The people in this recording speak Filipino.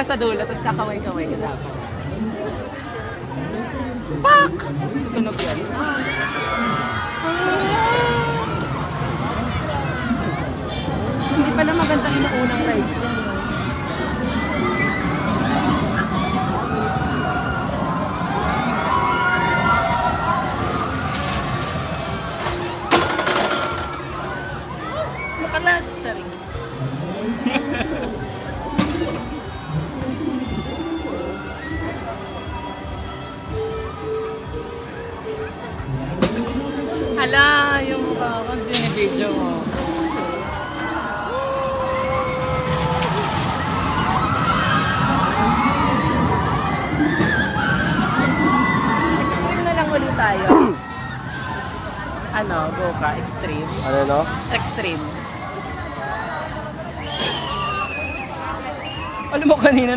ka sa dulo, tapos kakaway-kaway ka dapat. Pak! Tunog yan. Hindi pala magandang inuunang ride. Makalas, charing. Hala, yung mukha ko, video mo. Extreme na lang ulit tayo. ano, go ka, extreme. Ano no? Extreme. Alam mo kanina